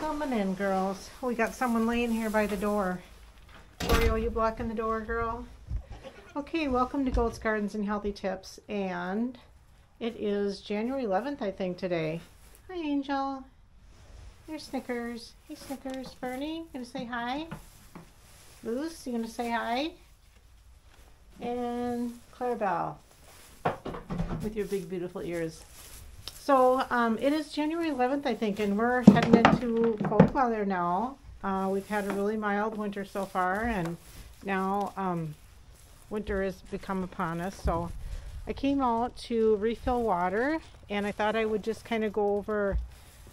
Coming in, girls. We got someone laying here by the door. Oreo, you blocking the door, girl? Okay, welcome to Goats Gardens and Healthy Tips. And it is January 11th, I think, today. Hi, Angel. Here's Snickers. Hey, Snickers. Bernie, gonna say hi? Luce, you gonna say hi? And Clarabelle, with your big, beautiful ears. So um, it is January 11th, I think, and we're heading into cold weather now. Uh, we've had a really mild winter so far, and now um, winter has become upon us. So I came out to refill water, and I thought I would just kind of go over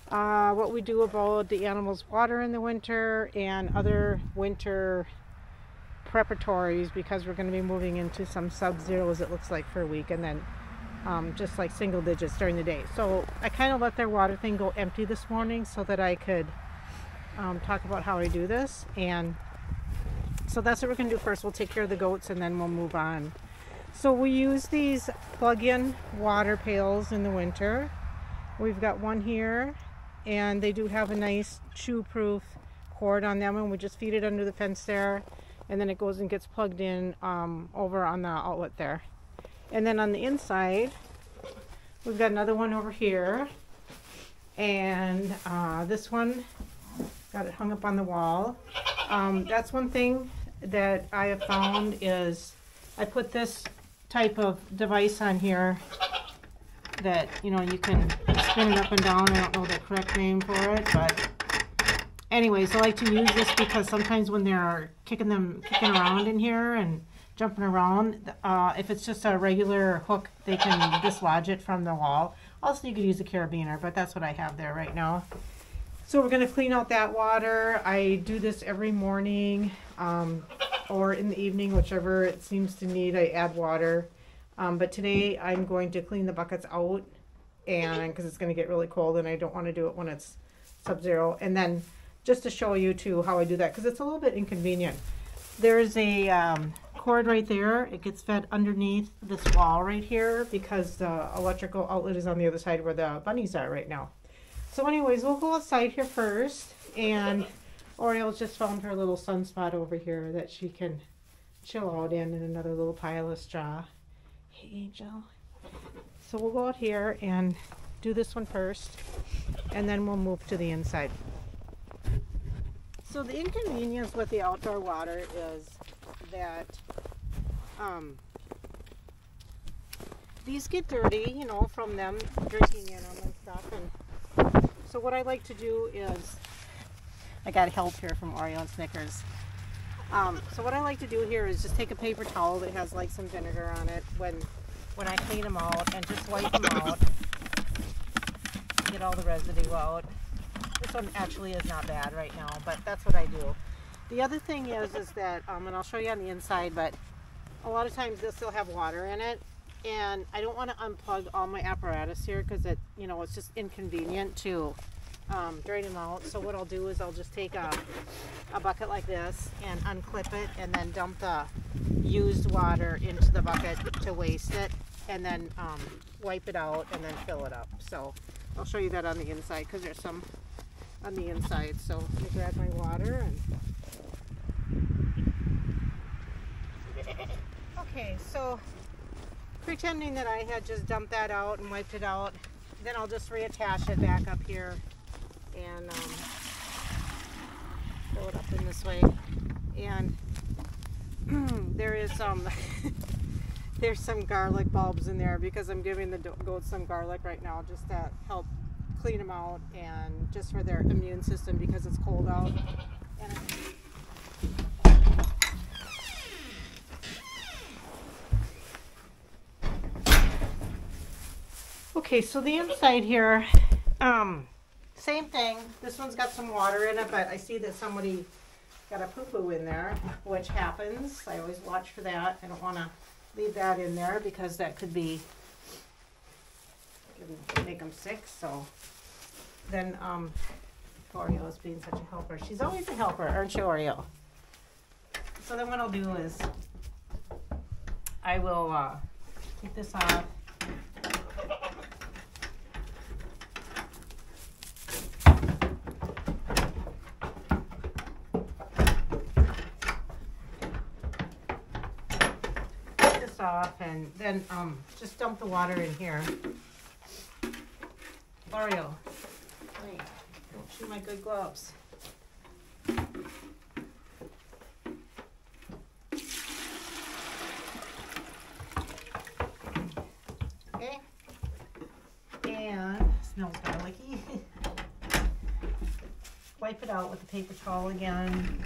uh, what we do about the animals' water in the winter and other winter preparatories because we're going to be moving into some sub-zeros it looks like for a week and then um, just like single digits during the day. So I kind of let their water thing go empty this morning so that I could um, talk about how I do this. And so that's what we're going to do first. We'll take care of the goats and then we'll move on. So we use these plug-in water pails in the winter. We've got one here and they do have a nice chew-proof cord on them and we just feed it under the fence there and then it goes and gets plugged in um, over on the outlet there. And then on the inside, we've got another one over here. And uh, this one, got it hung up on the wall. Um, that's one thing that I have found is I put this type of device on here that, you know, you can spin it up and down. I don't know the correct name for it, but anyways, I like to use this because sometimes when they're kicking them, kicking around in here and jumping around. Uh, if it's just a regular hook, they can dislodge it from the wall. Also, you could use a carabiner, but that's what I have there right now. So we're going to clean out that water. I do this every morning um, or in the evening, whichever it seems to need. I add water. Um, but today I'm going to clean the buckets out and because it's going to get really cold and I don't want to do it when it's sub-zero. And then just to show you too how I do that because it's a little bit inconvenient. There's a um, cord right there. It gets fed underneath this wall right here because the electrical outlet is on the other side where the bunnies are right now. So anyways, we'll go outside here first and Oreo's just found her little sunspot over here that she can chill out in and another little pile of straw. Hey Angel. So we'll go out here and do this one first and then we'll move to the inside. So the inconvenience with the outdoor water is that um, these get dirty, you know, from them drinking in them and stuff. And so what I like to do is, I got help here from Oreo and Snickers. Um, so what I like to do here is just take a paper towel that has like some vinegar on it when when I clean them out and just wipe them out. Get all the residue out. This one actually is not bad right now, but that's what I do. The other thing is, is that, um, and I'll show you on the inside, but a lot of times this will have water in it. And I don't want to unplug all my apparatus here because it, you know, it's just inconvenient to um, drain them out. So what I'll do is I'll just take a, a bucket like this and unclip it and then dump the used water into the bucket to waste it and then um, wipe it out and then fill it up. So I'll show you that on the inside because there's some on the inside. So let me grab my water and Okay, so pretending that I had just dumped that out and wiped it out, then I'll just reattach it back up here and um, fill it up in this way. And there is some there's some garlic bulbs in there because I'm giving the goats some garlic right now just to help clean them out and just for their immune system because it's cold out. Okay, so the inside here, um, same thing. This one's got some water in it, but I see that somebody got a poo-poo in there, which happens. I always watch for that. I don't want to leave that in there because that could be, could make them sick. So then um, Oreo is being such a helper. She's always a helper, aren't you, Oreo? So then what I'll do is I will uh, take this off. off and then um, just dump the water in here. Oreo, wait, don't shoot my good gloves. Okay. And smells garlicky. Wipe it out with a paper towel again.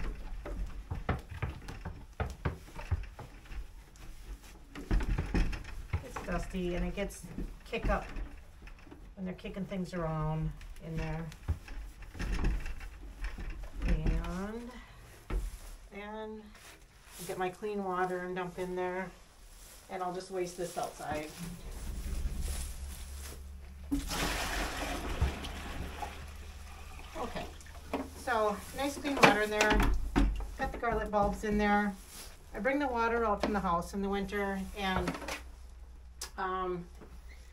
And it gets kick up when they're kicking things around in there. And get my clean water and dump in there. And I'll just waste this outside. Okay, so nice clean water in there. Got the garlic bulbs in there. I bring the water out from the house in the winter and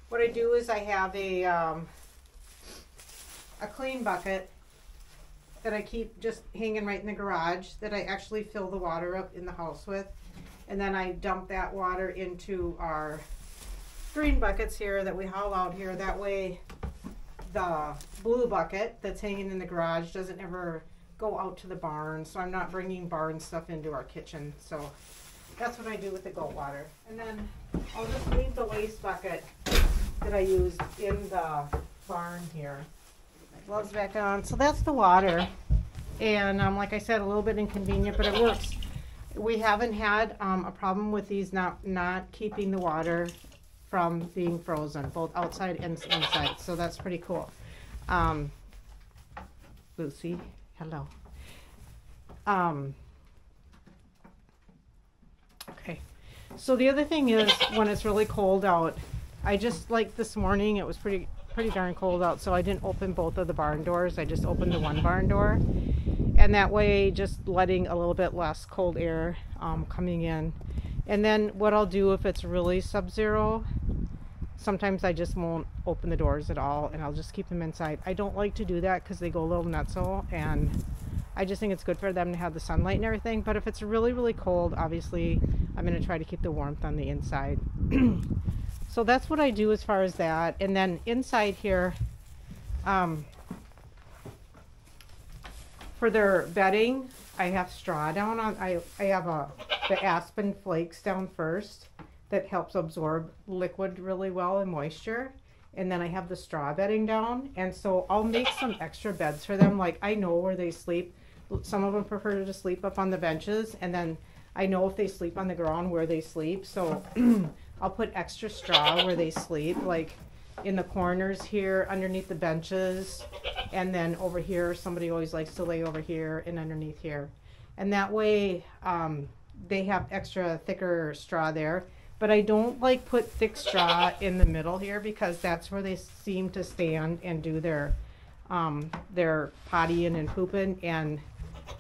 what I do is I have a um, a clean bucket that I keep just hanging right in the garage that I actually fill the water up in the house with. And then I dump that water into our green buckets here that we haul out here. That way the blue bucket that's hanging in the garage doesn't ever go out to the barn. So I'm not bringing barn stuff into our kitchen. So that's what I do with the goat water. And then I'll just leave the waste bucket that I used in the barn here. Gloves back on. So that's the water. And um, like I said, a little bit inconvenient, but it works. We haven't had um, a problem with these not not keeping the water from being frozen, both outside and inside. So that's pretty cool. Um, Lucy, hello. Um, okay. So the other thing is when it's really cold out, I just like this morning it was pretty pretty darn cold out, so I didn't open both of the barn doors. I just opened the one barn door, and that way just letting a little bit less cold air um, coming in. And then what I'll do if it's really sub-zero, sometimes I just won't open the doors at all, and I'll just keep them inside. I don't like to do that because they go a little nutso, and I just think it's good for them to have the sunlight and everything. But if it's really really cold, obviously I'm going to try to keep the warmth on the inside. So that's what I do as far as that. And then inside here, um, for their bedding, I have straw down on, I, I have a, the aspen flakes down first that helps absorb liquid really well and moisture. And then I have the straw bedding down. And so I'll make some extra beds for them. Like I know where they sleep. Some of them prefer to sleep up on the benches. And then I know if they sleep on the ground where they sleep. So I'll put extra straw where they sleep, like in the corners here, underneath the benches, and then over here, somebody always likes to lay over here and underneath here. And that way, um, they have extra thicker straw there. But I don't like put thick straw in the middle here because that's where they seem to stand and do their um, their pottying and pooping. And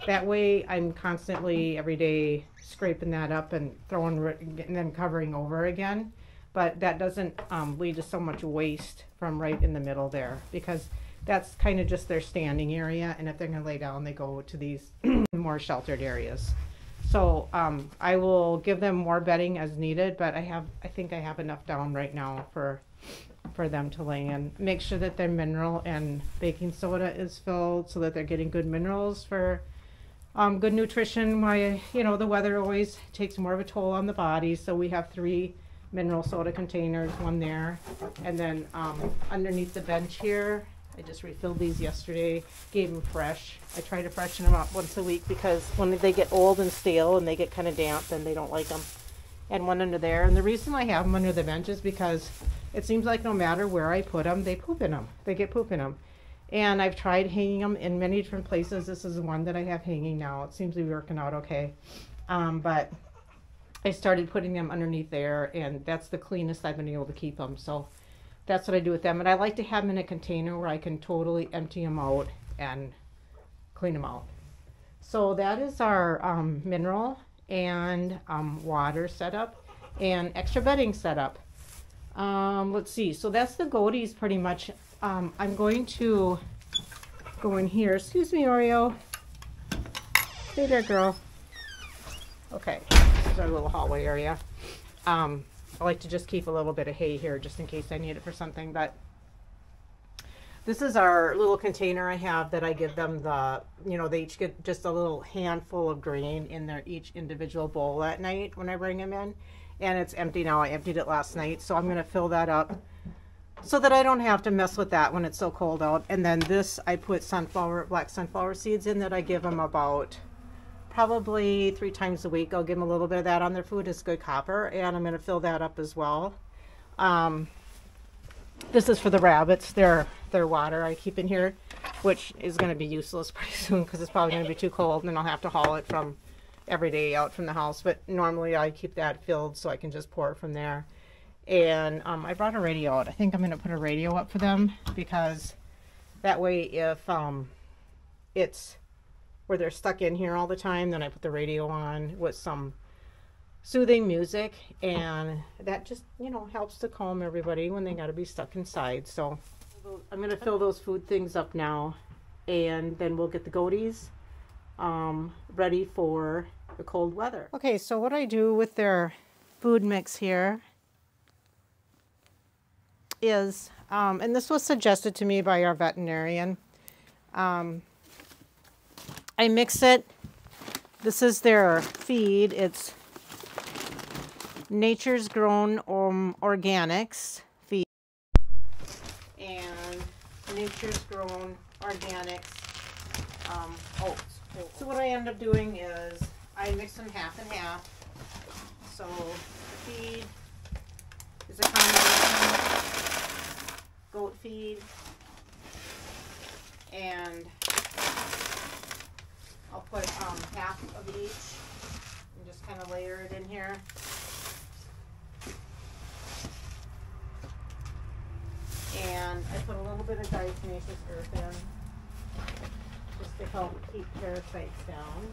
that way, I'm constantly every day scraping that up and throwing and then covering over again. But that doesn't um, lead to so much waste from right in the middle there because that's kind of just their standing area. And if they're going to lay down, they go to these more sheltered areas. So um, I will give them more bedding as needed, but I have I think I have enough down right now for for them to lay in. Make sure that their mineral and baking soda is filled so that they're getting good minerals for um, good nutrition. Why you know the weather always takes more of a toll on the body, so we have three mineral soda containers, one there, and then um, underneath the bench here. I just refilled these yesterday, gave them fresh. I try to freshen them up once a week because when they get old and stale and they get kind of damp, then they don't like them. And one under there. And the reason I have them under the bench is because it seems like no matter where I put them, they poop in them. They get poop in them. And I've tried hanging them in many different places. This is the one that I have hanging now. It seems to be working out okay. Um, but I started putting them underneath there, and that's the cleanest I've been able to keep them. So that's what I do with them. And I like to have them in a container where I can totally empty them out and clean them out. So that is our um, mineral and um, water setup and extra bedding setup. Um, let's see. So that's the goatees pretty much. Um, I'm going to go in here. Excuse me, Oreo. Hey there, girl. Okay, this is our little hallway area. Um, I like to just keep a little bit of hay here just in case I need it for something. But this is our little container I have that I give them the, you know, they each get just a little handful of grain in their each individual bowl at night when I bring them in. And it's empty now. I emptied it last night. So I'm going to fill that up so that I don't have to mess with that when it's so cold out. And then this, I put sunflower, black sunflower seeds in that I give them about probably three times a week. I'll give them a little bit of that on their food. It's good copper, and I'm going to fill that up as well. Um, this is for the rabbits. Their their water I keep in here, which is going to be useless pretty soon because it's probably going to be too cold, and I'll have to haul it from every day out from the house. But normally I keep that filled so I can just pour it from there. And um, I brought a radio out. I think I'm going to put a radio up for them because that way if um, it's where they're stuck in here all the time. Then I put the radio on with some soothing music, and that just, you know, helps to calm everybody when they got to be stuck inside. So I'm going to fill those food things up now, and then we'll get the goaties um, ready for the cold weather. Okay, so what I do with their food mix here is, um, and this was suggested to me by our veterinarian, um, I mix it. This is their feed. It's Nature's Grown um, Organics feed. And Nature's Grown Organics um, oats. So what I end up doing is I mix them half and half. So the feed is a combination goat feed and I'll put um, half of each and just kind of layer it in here. And I put a little bit of diatomaceous earth in just to help keep parasites down.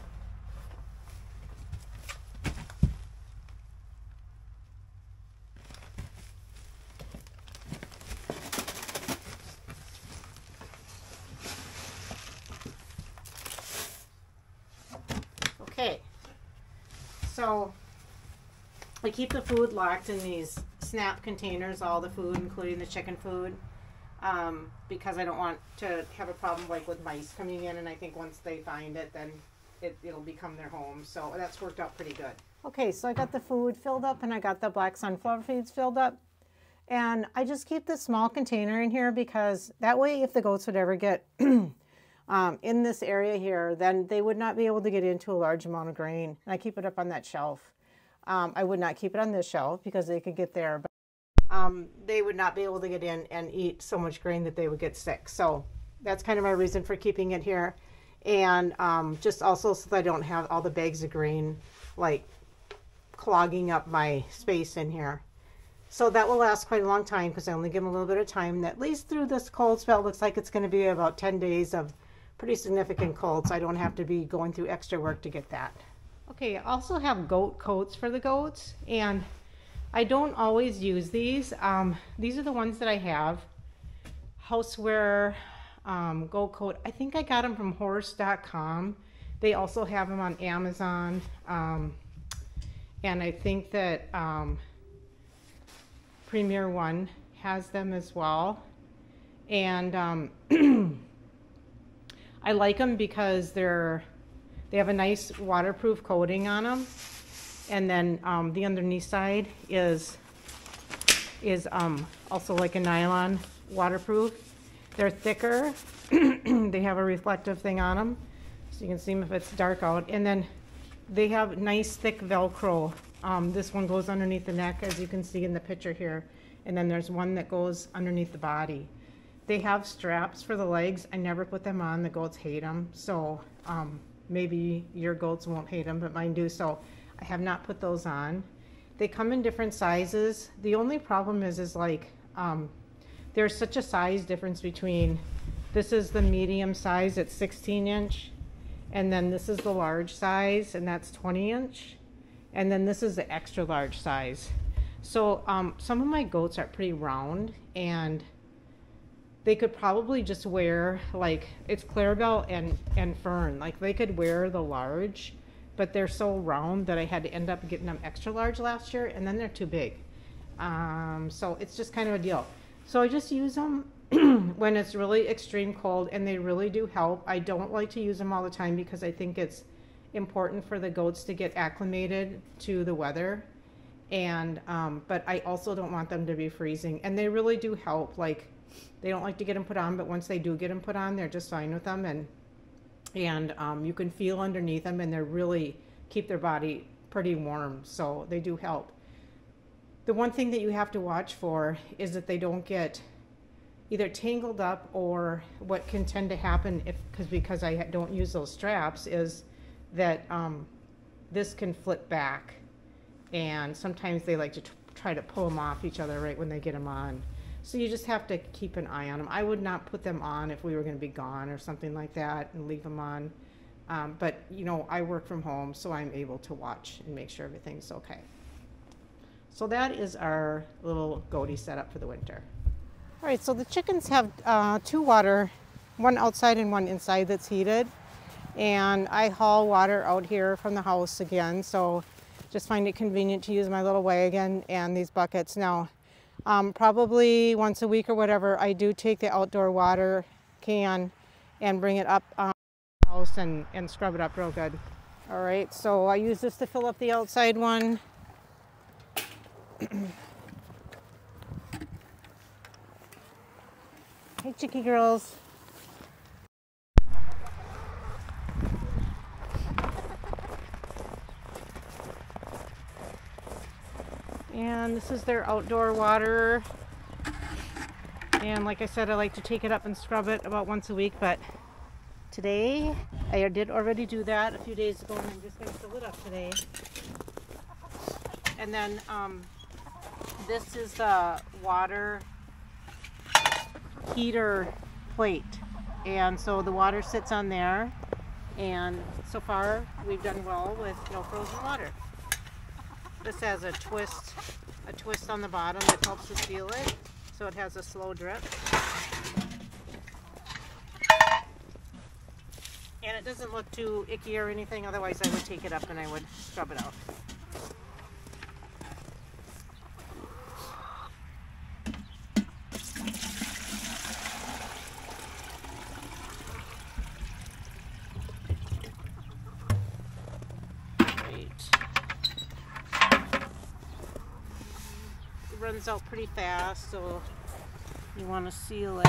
So I keep the food locked in these snap containers, all the food, including the chicken food, um, because I don't want to have a problem like with mice coming in. And I think once they find it, then it, it'll become their home. So that's worked out pretty good. Okay, so I got the food filled up and I got the black sunflower feeds filled up. And I just keep this small container in here because that way if the goats would ever get um, in this area here, then they would not be able to get into a large amount of grain. And I keep it up on that shelf. Um, I would not keep it on this shelf because they could get there, but um, they would not be able to get in and eat so much grain that they would get sick. So that's kind of my reason for keeping it here. And um, just also so that I don't have all the bags of grain like clogging up my space in here. So that will last quite a long time because I only give them a little bit of time. At least through this cold spell, looks like it's going to be about 10 days of pretty significant cold, so I don't have to be going through extra work to get that. Okay, I also have goat coats for the goats, and I don't always use these. Um, these are the ones that I have. Houseware um, goat coat. I think I got them from horse.com. They also have them on Amazon. Um, and I think that um, Premier One has them as well. And um, I like them because they're they have a nice waterproof coating on them, and then um, the underneath side is is um, also like a nylon waterproof. They're thicker. they have a reflective thing on them, so you can see them if it's dark out. And then they have nice thick Velcro. Um, this one goes underneath the neck, as you can see in the picture here, and then there's one that goes underneath the body. They have straps for the legs. I never put them on. The goats hate them. So um, maybe your goats won't hate them, but mine do. So I have not put those on. They come in different sizes. The only problem is, is like, um, there's such a size difference between, this is the medium size, it's 16 inch, and then this is the large size, and that's 20 inch, and then this is the extra large size. So um, some of my goats are pretty round, and they could probably just wear like it's Clarabelle and and Fern. Like they could wear the large but they're so round that I had to end up getting them extra large last year, and then they're too big. Um, so it's just kind of a deal. So I just use them when it's really extreme cold, and they really do help. I don't like to use them all the time because I think it's important for the goats to get acclimated to the weather. And um, but I also don't want them to be freezing, and they really do help. Like they don't like to get them put on, but once they do get them put on, they're just fine with them, and and um, you can feel underneath them, and they're really keep their body pretty warm, so they do help. The one thing that you have to watch for is that they don't get either tangled up or what can tend to happen if because because I don't use those straps is that um, this can flip back and sometimes they like to try to pull them off each other right when they get them on. So you just have to keep an eye on them. I would not put them on if we were going to be gone or something like that and leave them on. Um, but you know, I work from home, so I'm able to watch and make sure everything's okay. So that is our little goatee setup for the winter. All right, so the chickens have uh, two water, one outside and one inside that's heated. And I haul water out here from the house again, so just find it convenient to use my little wagon and these buckets. Now, um, probably once a week or whatever, I do take the outdoor water can and bring it up um, house and, and scrub it up real good. All right, so I use this to fill up the outside one. hey, chicky girls. And this is their outdoor water. And like I said, I like to take it up and scrub it about once a week, but today, I did already do that a few days ago, and I'm just going to fill it up today. And then um, this is the water heater plate. And so the water sits on there, and so far we've done well with no frozen water. This has a twist, a twist on the bottom that helps to seal it, so it has a slow drip. And it doesn't look too icky or anything, otherwise I would take it up and I would scrub it out. Out pretty fast, so you want to seal it.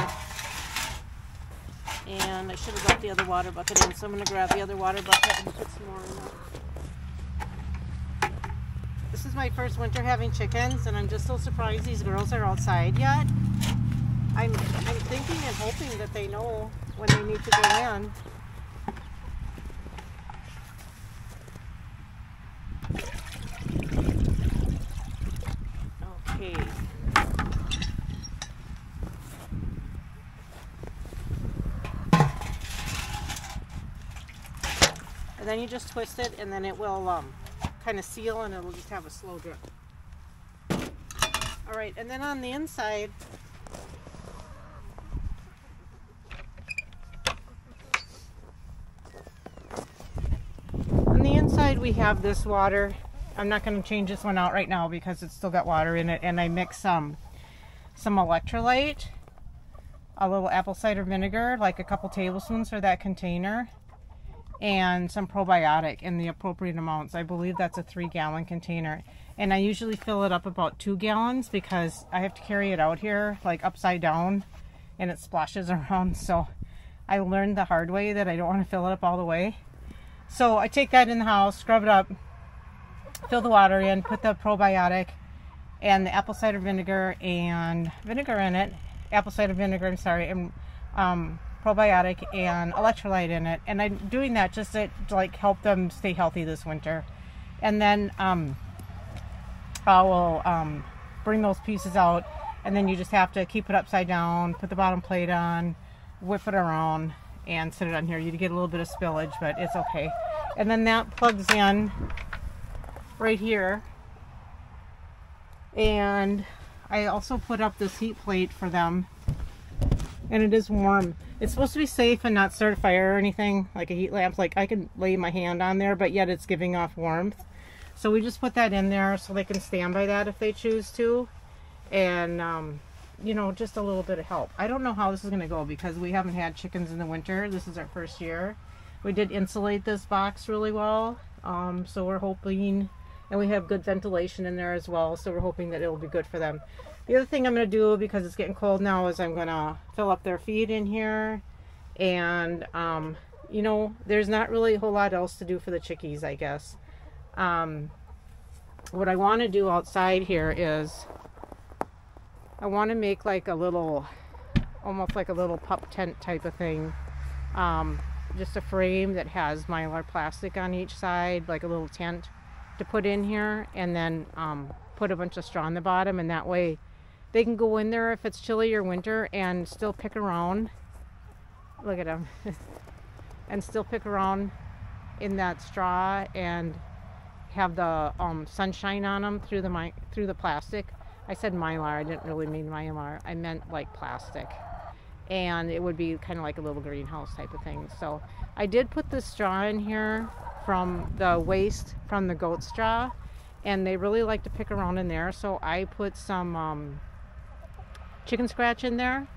And I should have got the other water bucket in, so I'm going to grab the other water bucket and put some more in there. This is my first winter having chickens, and I'm just so surprised these girls are outside yet. I'm, I'm thinking and hoping that they know when they need to go in. And then you just twist it and then it will um, kind of seal and it'll just have a slow drip. All right, and then on the inside, on the inside we have this water. I'm not going to change this one out right now because it's still got water in it. And I mix some, some electrolyte, a little apple cider vinegar, like a couple tablespoons for that container and some probiotic in the appropriate amounts. I believe that's a three gallon container. And I usually fill it up about two gallons because I have to carry it out here like upside down and it splashes around. So I learned the hard way that I don't want to fill it up all the way. So I take that in the house, scrub it up, fill the water in, put the probiotic and the apple cider vinegar and vinegar in it. Apple cider vinegar, I'm sorry, and um, probiotic and electrolyte in it. And I'm doing that just to, to like help them stay healthy this winter. And then um, I will um, bring those pieces out and then you just have to keep it upside down, put the bottom plate on, whip it around and set it on here. You get a little bit of spillage, but it's okay. And then that plugs in right here. And I also put up this heat plate for them and it is warm. It's supposed to be safe and not fire or anything, like a heat lamp. Like I can lay my hand on there, but yet it's giving off warmth. So we just put that in there so they can stand by that if they choose to. And, um, you know, just a little bit of help. I don't know how this is going to go because we haven't had chickens in the winter. This is our first year. We did insulate this box really well. Um, so we're hoping, and we have good ventilation in there as well. So we're hoping that it'll be good for them. The other thing I'm going to do, because it's getting cold now, is I'm going to fill up their feed in here. And, um, you know, there's not really a whole lot else to do for the chickies, I guess. Um, what I want to do outside here is I want to make like a little, almost like a little pup tent type of thing. Um, just a frame that has mylar plastic on each side, like a little tent to put in here, and then um, put a bunch of straw on the bottom, and that way they can go in there if it's chilly or winter and still pick around. Look at them. and still pick around in that straw and have the um, sunshine on them through the through the plastic. I said mylar. I didn't really mean mylar. I meant like plastic, and it would be kind of like a little greenhouse type of thing. So I did put the straw in here from the waste from the goat straw, and they really like to pick around in there. So I put some um, chicken scratch in there,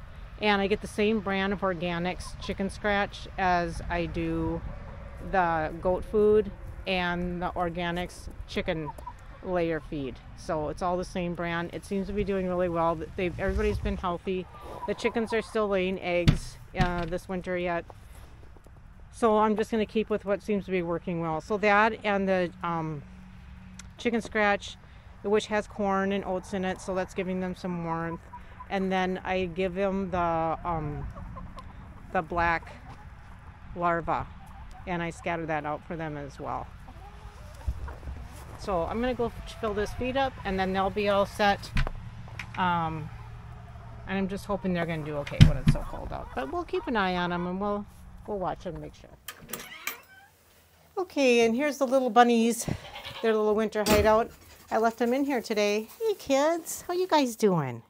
and I get the same brand of organics chicken scratch as I do the goat food and the organics chicken layer feed. So it's all the same brand. It seems to be doing really well. They've everybody's been healthy. The chickens are still laying eggs uh, this winter yet. So I'm just going to keep with what seems to be working well. So that and the um, chicken scratch, which has corn and oats in it, so that's giving them some warmth. And then I give them the um, the black larva, and I scatter that out for them as well. So I'm to go fill this feed up and then they'll be all set. Um, and I'm just hoping they're to do okay when it's so cold out. But we'll keep an eye on them and we'll, we'll watch them make sure. Okay, and here's the little bunnies, their little winter hideout. I left them in here today. Hey kids, how you guys doing?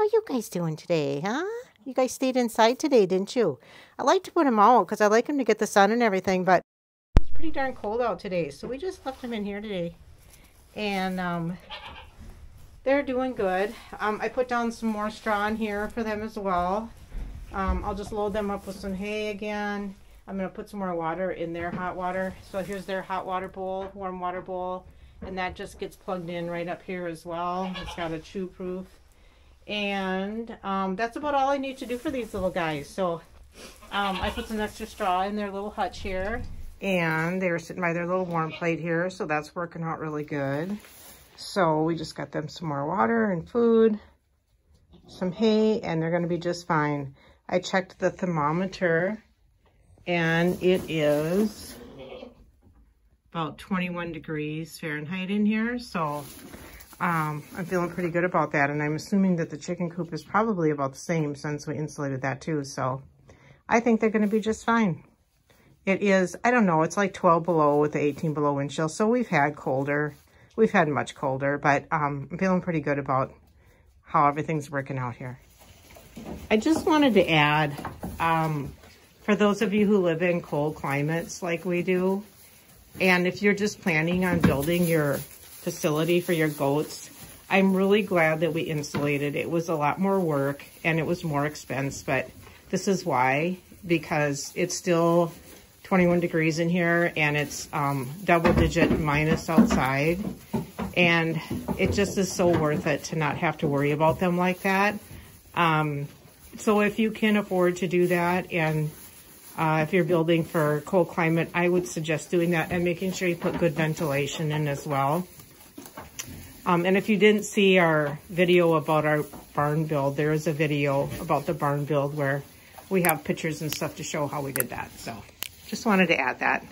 How you guys doing today, huh? You guys stayed inside today, didn't you? I like to put them out because I like them to get the sun and everything, but it was pretty darn cold out today, so we just left them in here today. And um, they're doing good. Um, I put down some more straw in here for them as well. Um, I'll just load them up with some hay again. I'm going to put some more water in their hot water. So here's their hot water bowl, warm water bowl. And that just gets plugged in right up here as well. It's got a chew proof. And um, that's about all I need to do for these little guys. So um, I put some extra straw in their little hutch here. And they were sitting by their little warm plate here, so that's working out really good. So we just got them some more water and food, some hay, and they're going to be just fine. I checked the thermometer, and it is about 21 degrees Fahrenheit in here, so um, I'm feeling pretty good about that, and I'm assuming that the chicken coop is probably about the same since we insulated that too, so I think they're going to be just fine. It is, I don't know, it's like 12 below with the 18 below wind chill. So we've had colder. We've had much colder, but um, I'm feeling pretty good about how everything's working out here. I just wanted to add, um, for those of you who live in cold climates like we do, and if you're just planning on building your facility for your goats, I'm really glad that we insulated. It was a lot more work and it was more expense, but this is why, because it's still 21 degrees in here and it's um, double digit minus outside. And it just is so worth it to not have to worry about them like that. Um, so if you can afford to do that and uh, if you're building for cold climate, I would suggest doing that and making sure you put good ventilation in as well. Um, and if you didn't see our video about our barn build, there is a video about the barn build where we have pictures and stuff to show how we did that. So just wanted to add that.